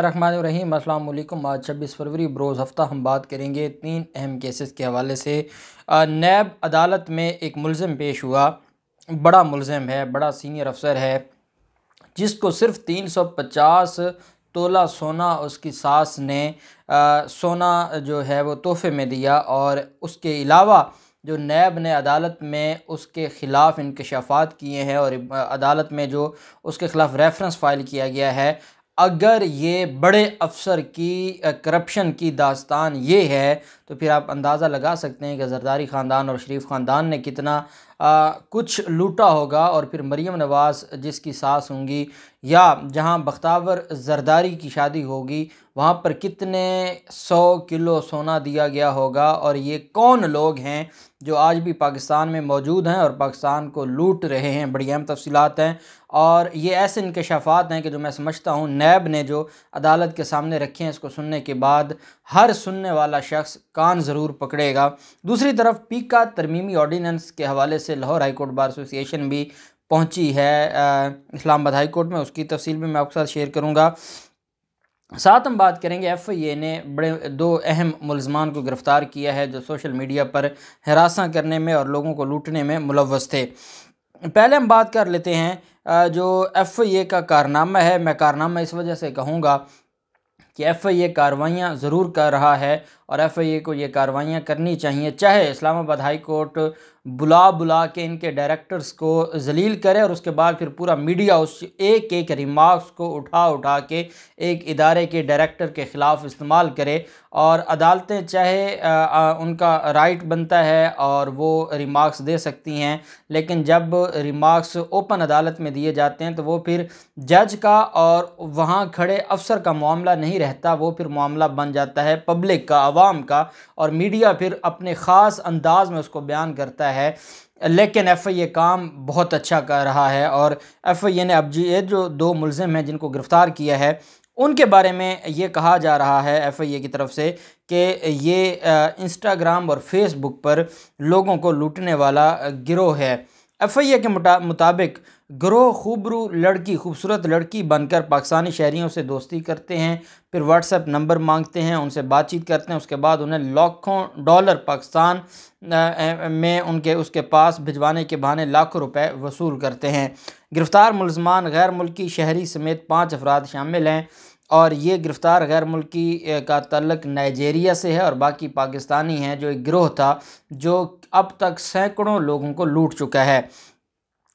रहीम अल्लाम आज छब्बीस फरवरी बरोज़ हफ़्ता हम बात करेंगे तीन अहम केसेस के हवाले से। नैब अदालत में एक मुलम पेश हुआ। बड़ा मुलम है बड़ा सीनियर अफसर है जिसको सिर्फ़ तीन सौ पचास तोला सोना उसकी सास ने आ, सोना जो है वो तोहफे में दिया और उसके अलावा जो नैब ने अदालत में उसके ख़िलाफ़ इंकशाफात किए हैं और अदालत में जो उसके ख़िलाफ़ रेफरेंस फ़ाइल किया गया है अगर ये बड़े अफसर की करप्शन की दास्तान ये है तो फिर आप अंदाज़ा लगा सकते हैं कि जरदारी ख़ानदान और शरीफ ख़ानदान ने कितना आ, कुछ लूटा होगा और फिर मरीम नवाज़ जिसकी सास होंगी या जहाँ बख्तावर जरदारी की शादी होगी, वहाँ पर कितने सौ किलो सोना दिया गया होगा और ये कौन लोग हैं जो आज भी पाकिस्तान में मौजूद हैं और पाकिस्तान को लूट रहे हैं? बड़ी अहम तफसीत हैं और ये ऐसे इनकशाफात हैं कि जो मैं समझता हूँ नैब ने जो अदालत के सामने रखे हैं, इसको सुनने के बाद हर सुनने वाला शख्स कान ज़रूर पकड़ेगा। दूसरी तरफ़ पीका तरमीमी ऑर्डीनेंस के हवाले से लाहौर हाईकोर्ट बार एसोसिएशन भी पहुँची है इस्लामाबाद हाई कोर्ट में, उसकी तफसील भी मैं आपके साथ शेयर करूँगा। साथ हम बात करेंगे एफ़ आई ए ने बड़े, दो अहम मुलजमान को गिरफ़्तार किया है जो सोशल मीडिया पर हरासा करने में और लोगों को लूटने में मुलवस थे। पहले हम बात कर लेते हैं जो एफ़ आई ए का कारनामा है। मैं कारनामा इस वजह से कहूँगा कि एफ़ आई ए कार्रवाइयाँ ज़रूर कर रहा है और एफ़ आई ए को ये कार्रवाइयाँ करनी चाहिए। चाहे इस्लामाबाद हाई कोर्ट बुला बुला के इनके डायरेक्टर्स को जलील करे और उसके बाद फिर पूरा मीडिया उस एक एक रिमार्क्स को उठा उठा के एक इदारे के डायरेक्टर के ख़िलाफ़ इस्तेमाल करे और अदालतें चाहे आ, आ, उनका राइट बनता है और वो रिमार्क्स दे सकती हैं लेकिन जब रिमार्क्स ओपन अदालत में दिए जाते हैं तो वो फिर जज का और वहाँ खड़े अफसर का मामला नहीं रहता, वो फिर मामला बन जाता है, पब्लिक का आवाम का, और मीडिया फिर अपने ख़ास अंदाज में उसको बयान करता है। लेकिन एफ़ आई ए काम बहुत अच्छा कर रहा है, और एफ़ आई ए ने अब जी, ये जो दो मुलम हैं जिनको गिरफ़्तार किया है, उनके बारे में ये कहा जा रहा है एफ़ आई ए की तरफ़ से कि ये इंस्टाग्राम और फेसबुक पर लोगों को लूटने वाला गिरोह है। एफ़ आई ए के मुताबिक ग्रोह खूबरू लड़की, खूबसूरत लड़की बनकर पाकिस्तानी शहरीों से दोस्ती करते हैं, फिर व्हाट्सएप नंबर मांगते हैं, उनसे बातचीत करते हैं, उसके बाद उन्हें लाखों डॉलर पाकिस्तान में उनके, उसके पास भिजवाने के बहाने लाखों रुपए वसूल करते हैं। गिरफ़्तार मुलजमान गैर मुल्की शहरी समेत पाँच अफराद शामिल हैं और ये गिरफ़्तार गैर मुल्की का तल्लक नाइजेरिया से है और बाकी पाकिस्तानी हैं, जो एक गिरोह था, जो अब तक सैकड़ों लोगों को लूट चुका है।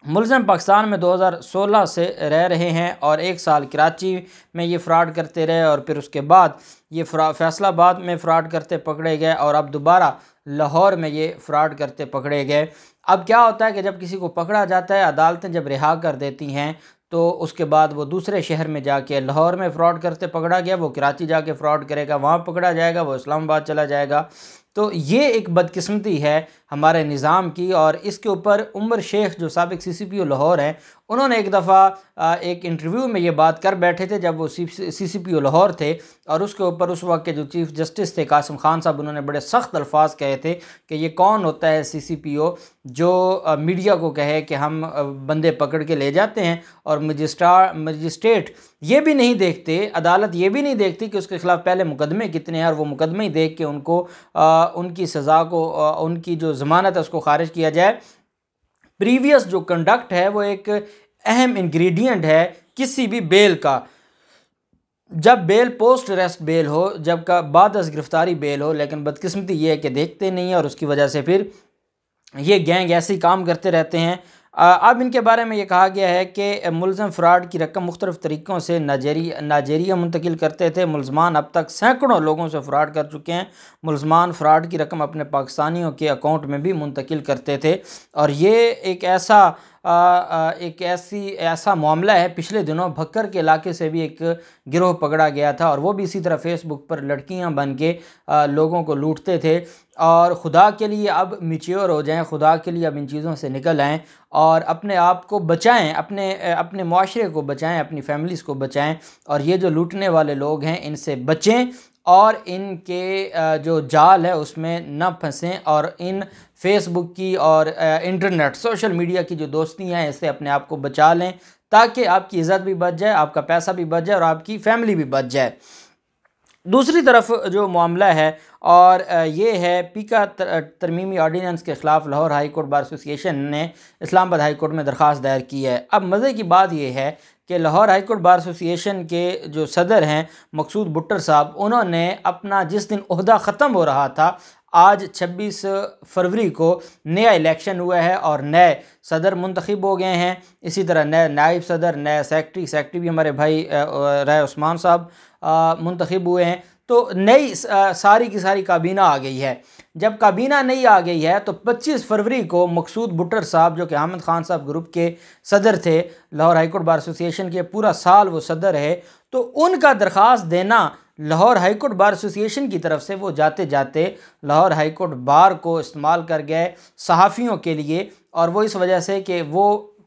मुलम पाकिस्तान में 2016 से रह रहे हैं और एक साल कराची में ये फ़्रॉड करते रहे और फिर उसके बाद ये फैसलाबाद में फ़्रॉड करते पकड़े गए और अब दोबारा लाहौर में ये फ़्रॉड करते पकड़े गए। अब क्या होता है कि जब किसी को पकड़ा जाता है, अदालतें जब रिहा कर देती हैं तो उसके बाद वो दूसरे शहर में जाके, लाहौर में फ़्रॉड करते पकड़ा गया, वो कराची जाके फ़्रॉड करेगा, वहाँ पकड़ा जाएगा, वो इस्लामाबाद चला जाएगा। तो ये एक बदकिस्मती है हमारे निज़ाम की और इसके ऊपर उमर शेख जो सबक सी सी पी ओ लाहौर हैं उन्होंने एक दफ़ा एक इंटरव्यू में ये बात कर बैठे थे जब वो सी सी पी ओ लाहौर थे और उसके ऊपर उस वक्त के जो चीफ़ जस्टिस थे कासिम खान साहब उन्होंने बड़े सख्त अल्फाज कहे थे कि ये कौन होता है सी सी पी ओ जो मीडिया को कहे कि हम बंदे पकड़ के ले जाते हैं और मजिस्ट्रा मजिस्ट्रेट ये भी नहीं देखते अदालत ये भी नहीं देखती कि उसके ख़िलाफ़ पहले मुकदमे कितने हैं और वो मुकदमे ही देख के उनको आ, उनकी सज़ा को आ, उनकी जो ज़मानत है उसको खारिज किया जाए। प्रीवियस जो कंडक्ट है, वो एक अहम इंग्रेडिएंट है किसी भी बेल का। जब बेल पोस्ट अरेस्ट बेल हो, जब का बाद गिरफ्तारी बेल हो, लेकिन बदकिस्मती ये है कि देखते नहीं है और उसकी वजह से फिर ये गैंग ऐसे ही काम करते रहते हैं अब इनके बारे में ये कहा गया है कि मुलम फ़्राड की रकम मुख्तलिफ़ तरीक़ों से नाजेरी नाइजेरिया मुंतकिल करते थे। मुलजमान अब तक सैकड़ों लोगों से फ़्राड कर चुके हैं। मुलजमान फ़्राड की रकम अपने पाकिस्तानियों के अकाउंट में भी मुंतकिल करते थे। और ये एक ऐसा आ, आ, एक ऐसी ऐसा मामला है। पिछले दिनों भक्कर के इलाके से भी एक गिरोह पकड़ा गया था और वो भी इसी तरह फेसबुक पर लड़कियाँ बन के आ, लोगों को लूटते थे। और ख़ुदा के लिए अब मिच्योर हो जाएँ, खुदा के लिए अब इन चीज़ों से निकल आएँ और अपने आप को बचाएँ, अपने अपने माशरे को बचाएँ, अपनी फैमिलीज़ को बचाएँ और ये जो लूटने वाले लोग हैं, इनसे बचें और इनके जो जाल है उसमें न फंसें और इन फेसबुक की और इंटरनेट सोशल मीडिया की जो दोस्तियाँ हैं इससे अपने आप को बचा लें ताकि आपकी इज़्ज़त भी बच जाए, आपका पैसा भी बच जाए और आपकी फैमिली भी बच जाए। दूसरी तरफ़ जो मामला है और ये है पीका तरमीमी ऑर्डीनेंस के ख़िलाफ़ Lahore high court bar association ने इस्लामाबाद हाई कोर्ट में दरख्वास्त दायर की है। अब मज़े की बात यह है कि Lahore high court bar association के जो सदर हैं, मकसूद भुट्टर साहब, उन्होंने अपना जिस दिन अहदा ख़त्म हो रहा था, आज 26 फरवरी को नया इलेक्शन हुआ है और नए सदर मुंतखब हो गए हैं। इसी तरह नए नायब सदर, नए सेक्रेटरी सेक्रेटरी भी हमारे भाई राय उस्मान साहब मुंतखब हुए हैं। तो नई सारी की सारी काबीना आ गई है। जब काबीना नई आ गई है तो 25 फरवरी को मकसूद बुटर साहब, जो कि अहमद ख़ान साहब ग्रुप के सदर थे, लाहौर हाईकोर्ट बार एसोसिएशन के पूरा साल वो सदर है तो उनका दरख्वास्त देना लाहौर हाईकोर्ट बार एसोसिएशन की तरफ़ से वो जाते जाते लाहौर हाईकोर्ट बार को इस्तेमाल कर गए सहाफ़ियों के लिए, और वो इस वजह से कि वो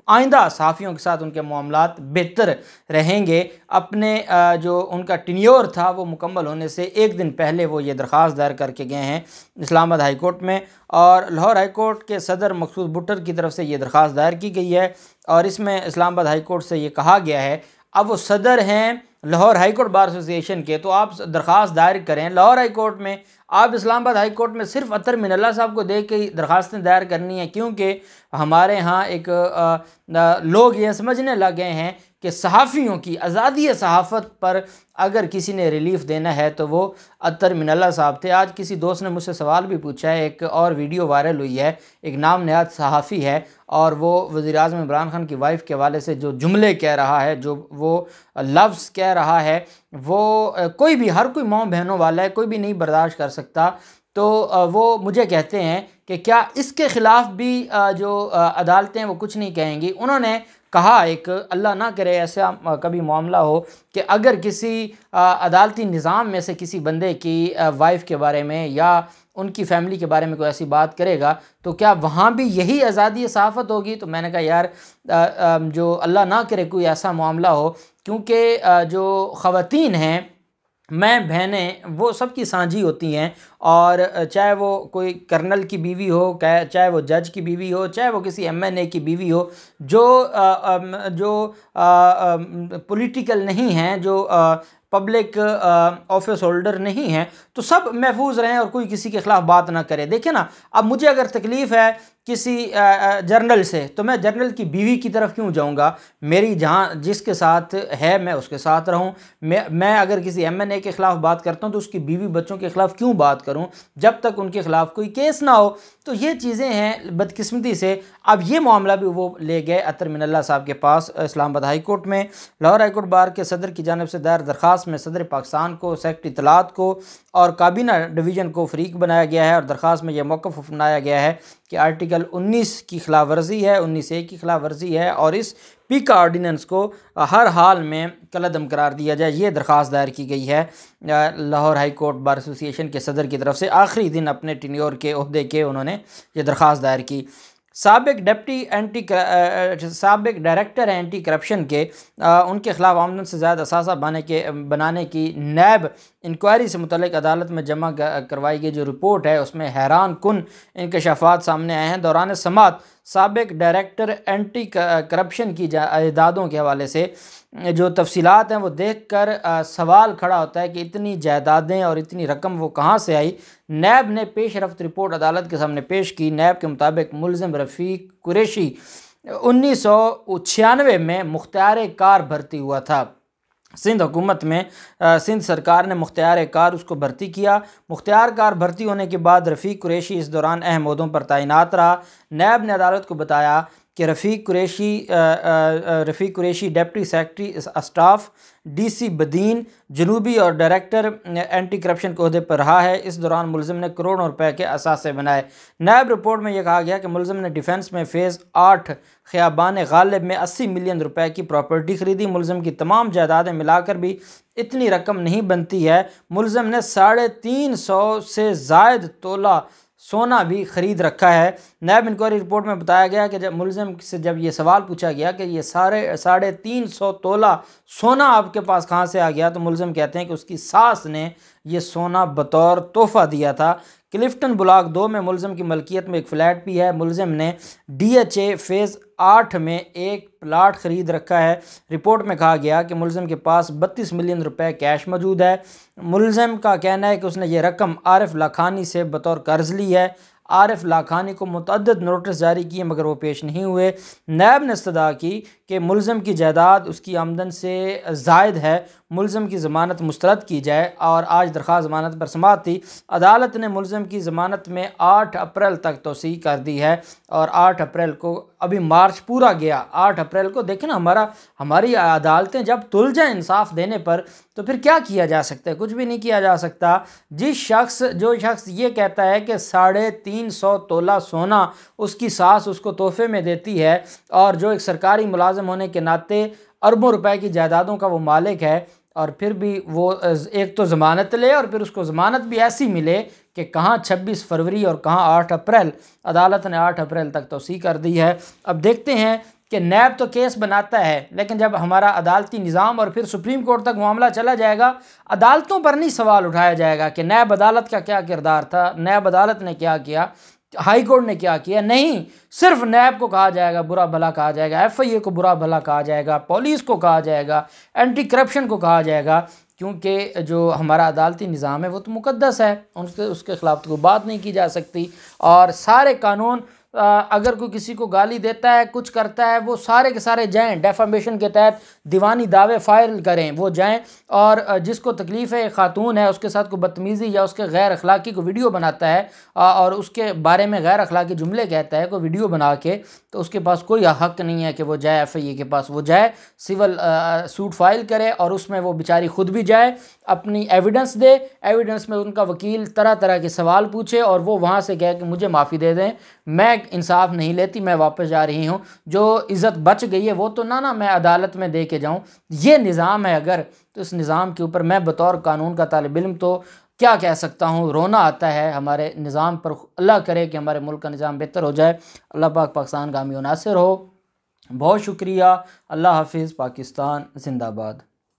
आइंदा सहाफ़ियों के साथ उनके मामला बेहतर रहेंगे। अपने जो उनका टिन्योर था, वो मुकम्मल होने से एक दिन पहले वो ये दरख्वास्त दायर करके गए हैं इस्लामाबाद हाई कोर्ट में और लाहौर हाई कोर्ट के सदर मकसूद भुट्टर की तरफ़ से ये दरख्वास्त दायर की गई है और इसमें इस्लामाबाद हाई कोर्ट से ये कहा गया है, अब वो सदर हैं Lahore high court bar association के तो आप दरख्वास्त दायर करें। लाहौर हाई कोर्ट में आप इस्लामाबाद हाई कोर्ट में सिर्फ़ अतर मिनल्ला साहब को देख के दरख्वास्तें दायर करनी है क्योंकि हमारे यहाँ एक आ, आ, लोग ये समझने लगे हैं कि सहाफ़ियों की आज़ादी सहाफ़त पर अगर किसी ने रिलीफ़ देना है तो वो अतर मिनल्ला साहब थे। आज किसी दोस्त ने मुझसे सवाल भी पूछा है, एक और वीडियो वायरल हुई है, एक नाम नहाद सहाफ़ी है और वो वज़ी अजम इमरान खान की वाइफ के हवाले से जो जुमले कह रहा है, जो वो लफ्ज़ कह रहा है, वो कोई भी, हर कोई माओ बहनों वाला है, कोई भी नहीं बर्दाश्त कर सकता। तो वो मुझे कहते हैं कि क्या इसके ख़िलाफ़ भी जो अदालतें वो कुछ नहीं कहेंगी। उन्होंने कहा, एक अल्लाह ना करे ऐसा कभी मामला हो कि अगर किसी अदालती निज़ाम में से किसी बंदे की वाइफ के बारे में या उनकी फ़ैमिली के बारे में कोई ऐसी बात करेगा तो क्या वहाँ भी यही आज़ादी सहाफ़त होगी? तो मैंने कहा, यार जो अल्लाह ना करे कोई ऐसा मामला हो, क्योंकि जो ख़वान हैं मैं, बहनें, वो सबकी साझी होती हैं और चाहे वो कोई कर्नल की बीवी हो चाहे वो जज की बीवी हो, चाहे वो किसी एमएनए की बीवी हो, जो जो पॉलिटिकल नहीं हैं, जो पब्लिक ऑफ़िस होल्डर नहीं हैं तो सब महफूज रहें और कोई किसी के ख़िलाफ़ बात ना करे। देखिए ना, अब मुझे अगर तकलीफ़ है किसी जर्नल से तो मैं जर्नल की बीवी की तरफ़ क्यों जाऊँगा? मेरी जहाँ जिसके साथ है, मैं उसके साथ रहूँ। मैं मैं अगर किसी एमएनए के ख़िलाफ़ बात करता हूँ तो उसकी बीवी बच्चों के ख़िलाफ़ क्यों बात करूँ? जब तक उनके ख़िलाफ़ कोई केस ना हो तो ये चीज़ें हैं बदकिस्मती से। अब ये मामला भी वो ले गए अतर मिनल्ला साहब के पास इस्लामाबाद हाई कोर्ट में। लाहौर हाई कोर्ट बार के सदर की जानब से दायर दरख्वास्त में सदर पाकिस्तान को सेक्ट इतलात को और काबीना डिवीज़न को फरीक बनाया गया है और दरख्वास्त में यह मौक़ अपनाया गया है कि आर्टिकल 19 की खिलाफ वर्जी है, उन्नीस ए की खिलाफ वर्जी है और इस पीका ऑर्डीनेंस को हर हाल में कलदम करार दिया जाए ये दरख्वास्त दायर की गई है। Lahore high court bar association के सदर की तरफ़ से आखिरी दिन अपने टिन्योर के अहदे के उन्होंने ये दरख्वास्त दायर की। सबक डिप्टी एंटी सबक डायरेक्टर एंटी करप्शन के आ, उनके खिलाफ आमदन से ज़्यादा असासा बनाने के बनाने की नैब इंक्वायरी से मुतल अदालत में जमा करवाई गई जो रिपोर्ट है उसमें हैरान कन इंकशाफात सामने आए हैं। दौरान समात सबक डायरेक्टर एंटी करप्शन की जायदादों के हवाले से, जो तफसीलात हैं वो देख कर सवाल खड़ा होता है कि इतनी जायदादें और इतनी रकम वो कहाँ से आई? नैब ने पेश रफ्त रिपोर्ट अदालत के सामने पेश की। नैब के मुताबिक मुलम रफ़ीक कुरेशी उन्नीस सौ छियानवे में मुख्तार कार भर्ती हुआ था। सिंध हुकूमत में सिंध सरकार ने मुख्तार कार उसको भर्ती किया। मुख्तार कार भर्ती होने के बाद रफ़ीक कुरैशी इस दौरान अहम अहदों पर तैनात रहा। नैब ने अदालत को बताया कि Rafiq Qureshi Rafiq Qureshi deputy secretary staff, DC Badin, जनूबी और डायरेक्टर एंटी करप्शन के अहदे पर रहा है। इस दौरान मुलम ने करोड़ों रुपए के असासे बनाए। नायब रिपोर्ट में यह कहा गया कि मुलम ने डिफेंस में फ़ेज़ आठ ख़ियाबान गालिब में अस्सी मिलियन रुपए की प्रॉपर्टी ख़रीदी। मुलम की तमाम जायदादें मिलाकर भी इतनी रकम नहीं बनती है। मुलम ने साढ़े तीन सौ से जायद तोला सोना भी ख़रीद रखा है। नैब इंक्वायरी रिपोर्ट में बताया गया कि जब मुलिम से जब ये सवाल पूछा गया कि ये साढ़े साढ़े तीन सौ तोला सोना आपके पास कहाँ से आ गया तो मुलिम कहते हैं कि उसकी सास ने ये सोना बतौर तोहफ़ा दिया था। क्लिफ्टन ब्लॉक दो में मुलम की मलकियत में एक फ़्लैट भी है। मुलिम ने डी एच ए फ़ेज़ आठ में एक प्लाट ख़रीद रखा है। रिपोर्ट में कहा गया कि मुलम के पास बत्तीस मिलियन रुपए कैश मौजूद है। मुलम का कहना है कि उसने ये रकम आरिफ लाखानी से बतौर कर्ज ली है। आरिफ लाखानी को मतद नोटिस जारी किए, मगर वो पेश नहीं हुए। नैब ने इस्तः की कि मुलम की जायदाद उसकी आमदन से जायद है। मुलम की ज़मानत मुस्रद की जाए और आज दरख्वास्त ज़मानत पर समात थी। अदालत ने मुलम की ज़मानत में आठ अप्रैल तक तोसी कर दी है और आठ अप्रैल को अभी मार्च पूरा गया। आठ अप्रैल को देखें ना, हमारा, हमारी अदालतें जब तुल जाए इंसाफ देने पर तो फिर क्या किया जा सकता है? कुछ भी नहीं किया जा सकता। जिस शख्स, जो शख्स ये कहता है कि साढ़े तीन सौ तोला सोना उसकी सास उसको तोहफे में देती है और जो एक सरकारी मुलाजम होने के नाते अरबों रुपए की जायदादों का वो मालिक है और फिर भी वो एक तो ज़मानत ले और फिर उसको ज़मानत भी ऐसी मिले कि कहाँ 26 फरवरी और कहाँ 8 अप्रैल, अदालत ने 8 अप्रैल तक तोसी कर दी है। अब देखते हैं कि नैब तो केस बनाता है, लेकिन जब हमारा अदालती निज़ाम और फिर सुप्रीम कोर्ट तक मामला चला जाएगा, अदालतों पर नहीं सवाल उठाया जाएगा कि नैब अदालत का क्या किरदार था, नैब अदालत ने क्या किया। हाई कोर्ट ने क्या किया? नहीं, सिर्फ़ नैब को कहा जाएगा, बुरा भला कहा जाएगा, एफआईए को बुरा भला कहा जाएगा, पुलिस को कहा जाएगा एंटी करप्शन को कहा जाएगा, क्योंकि जो हमारा अदालती निज़ाम है, वो तो मुकद्दस है उनके उसके ख़िलाफ़ तो कोई बात नहीं की जा सकती। और सारे कानून अगर कोई किसी को गाली देता है, कुछ करता है, वो सारे के सारे जाएँ डेफामेशन के तहत दीवानी दावे फ़ाइल करें, वो जाएँ और जिसको तकलीफ़ है, ख़ातून है, उसके साथ कोई बदतमीज़ी या उसके गैर अखलाक़ी को वीडियो बनाता है और उसके बारे में गैर अखलाक़ी जुमले कहता है, कोई वीडियो बना के तो उसके पास कोई हक नहीं है कि वो जाए एफ़ के पास, वो जाए, सिविल सूट फ़ाइल करे और उसमें वो बेचारी खुद भी जाए, अपनी एविडेंस दे एविडेंस में उनका वकील तरह तरह के सवाल पूछे और वो वहाँ से कहे कि मुझे माफ़ी दे दें, मैं इंसाफ नहीं लेती, मैं वापस जा रही हूँ, जो इज़्ज़त बच गई है, वो तो ना ना, मैं अदालत में दे के जाऊँ। ये निज़ाम है अगर तो इस निज़ाम के ऊपर मैं बतौर कानून का तालब इम तो क्या कह सकता हूँ? रोना आता है हमारे निज़ाम पर। अल्लाह करे कि हमारे मुल्क का निज़ाम बेहतर हो जाए। अल्लाह पाक पाकिस्तान गामी नासिर हो। बहुत शुक्रिया। अल्लाह हाफिज़। पाकिस्तान जिंदाबाद।